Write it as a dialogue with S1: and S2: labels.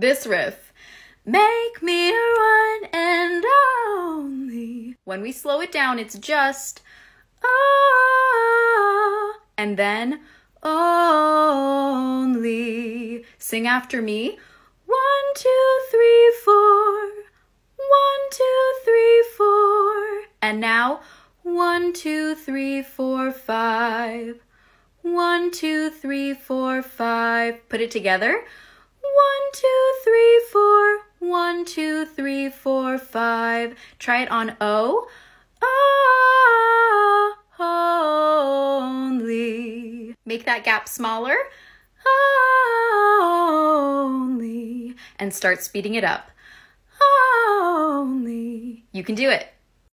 S1: This riff. Make me one and only. When we slow it down, it's just ah, and then only. Sing after me. One, two, three, four. One, two, three, four. And now, one, two, three, four, five. One, two, three, four, five. Put it together. One, two, three, four. One, two, three, four, five. Try it on O. Ah, only. Make that gap smaller. Only. And start speeding it up. Only. You can do it.